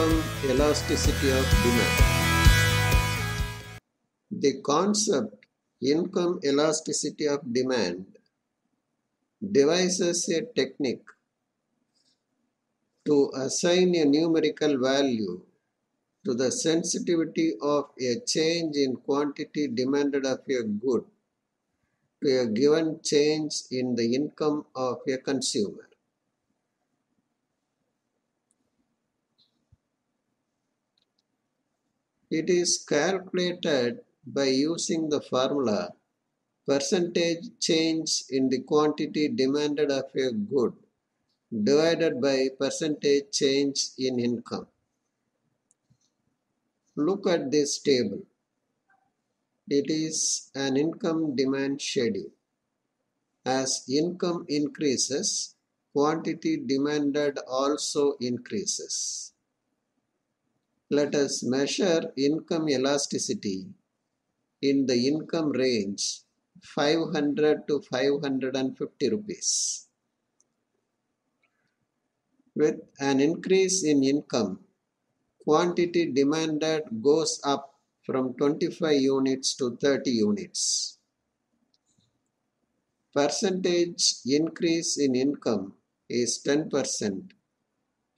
income elasticity of demand. The concept income elasticity of demand devises a technique to assign a numerical value to the sensitivity of a change in quantity demanded of a good to a given change in the income of a consumer. It is calculated by using the formula percentage change in the quantity demanded of a good divided by percentage change in income. Look at this table. It is an income demand schedule. As income increases, quantity demanded also increases. Let us measure income elasticity in the income range 500 to 550 rupees. With an increase in income, quantity demanded goes up from 25 units to 30 units. Percentage increase in income is 10%.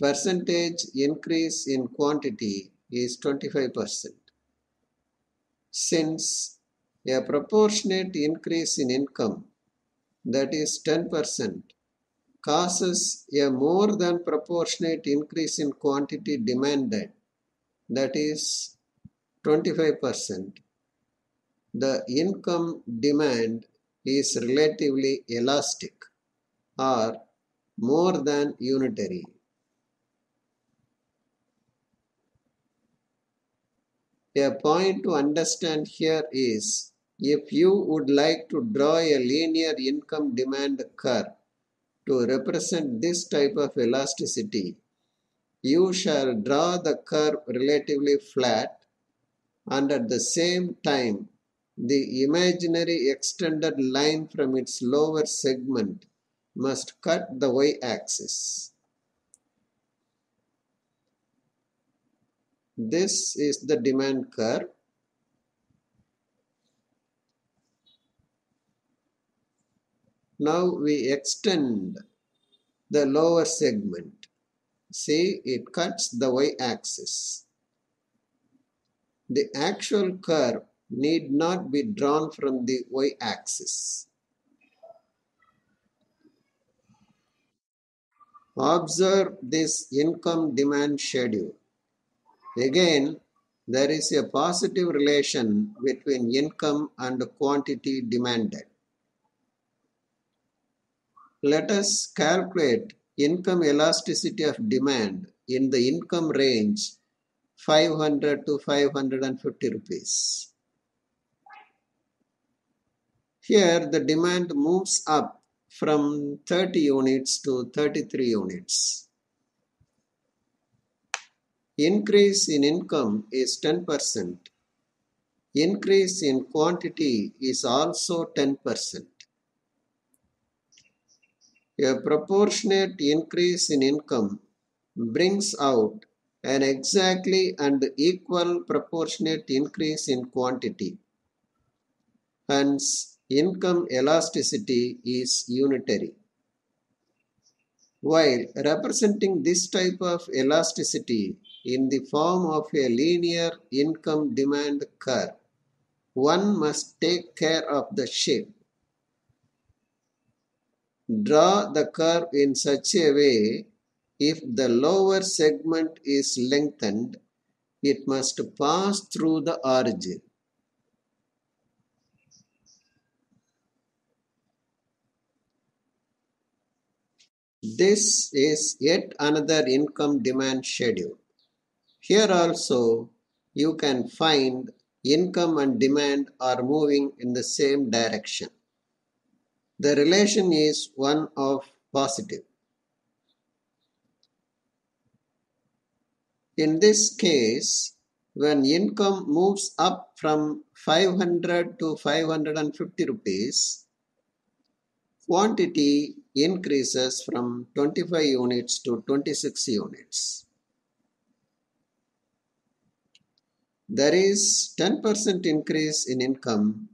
Percentage increase in quantity is 25%. Since a proportionate increase in income, that is 10%, causes a more than proportionate increase in quantity demanded, that is 25%, the income demand is relatively elastic or more than unitary. A point to understand here is if you would like to draw a linear income demand curve to represent this type of elasticity, you shall draw the curve relatively flat and at the same time the imaginary extended line from its lower segment must cut the y-axis. This is the demand curve. Now we extend the lower segment. See, it cuts the y-axis. The actual curve need not be drawn from the y-axis. Observe this income demand schedule. Again, there is a positive relation between income and quantity demanded. Let us calculate income elasticity of demand in the income range 500 to 550 rupees. Here the demand moves up from 30 units to 33 units. Increase in income is 10%. Increase in quantity is also 10%. A proportionate increase in income brings out an exactly and equal proportionate increase in quantity. Hence, income elasticity is unitary. While representing this type of elasticity in the form of a linear income demand curve, one must take care of the shape. Draw the curve in such a way if the lower segment is lengthened, it must pass through the origin. This is yet another income demand schedule. Here also you can find income and demand are moving in the same direction. The relation is one of positive. In this case, when income moves up from 500 to 550 rupees, quantity increases from 25 units to 26 units. there is 10% increase in income,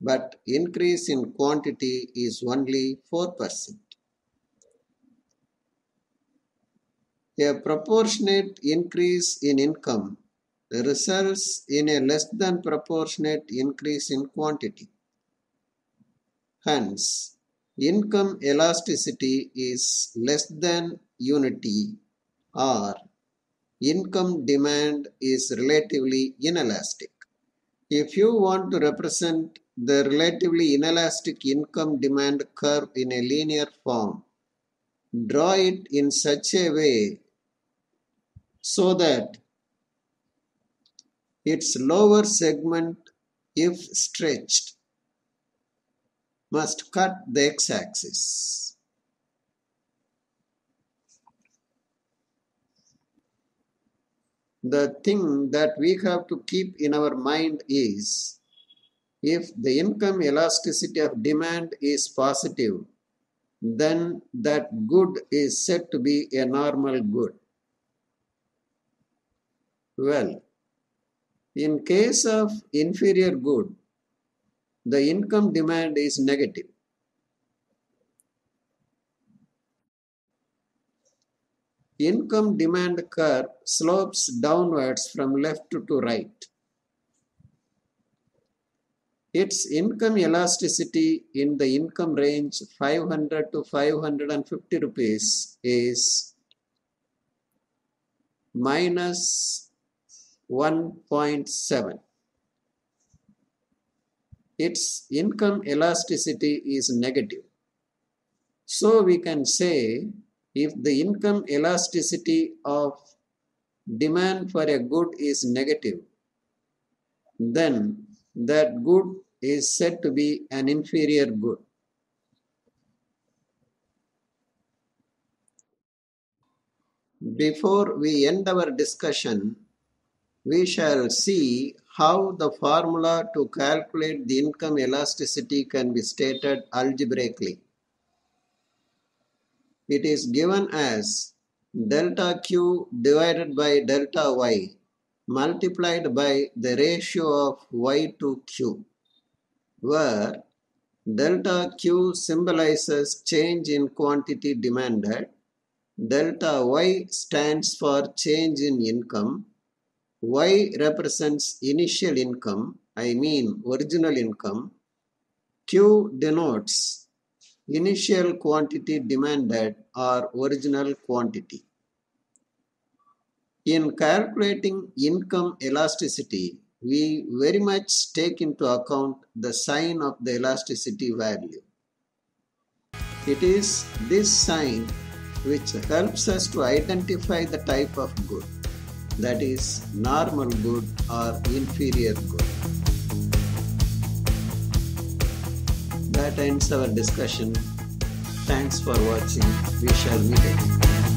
but increase in quantity is only 4%. A proportionate increase in income results in a less than proportionate increase in quantity. Hence, income elasticity is less than unity or income demand is relatively inelastic. If you want to represent the relatively inelastic income demand curve in a linear form, draw it in such a way so that its lower segment, if stretched, must cut the x-axis. The thing that we have to keep in our mind is if the income elasticity of demand is positive, then that good is said to be a normal good. Well, in case of inferior good, the income demand is negative. Income demand curve slopes downwards from left to right. Its income elasticity in the income range 500 to 550 rupees is minus 1.7. Its income elasticity is negative. So we can say if the income elasticity of demand for a good is negative, then that good is said to be an inferior good. Before we end our discussion, we shall see how the formula to calculate the income elasticity can be stated algebraically. It is given as delta Q divided by delta Y multiplied by the ratio of Y to Q, where delta Q symbolizes change in quantity demanded, delta Y stands for change in income, Y represents initial income, I mean original income. Q denotes initial quantity demanded or original quantity. In calculating income elasticity, we very much take into account the sign of the elasticity value. It is this sign which helps us to identify the type of good that is normal good or inferior good. That ends our discussion. Thanks for watching. We shall meet again.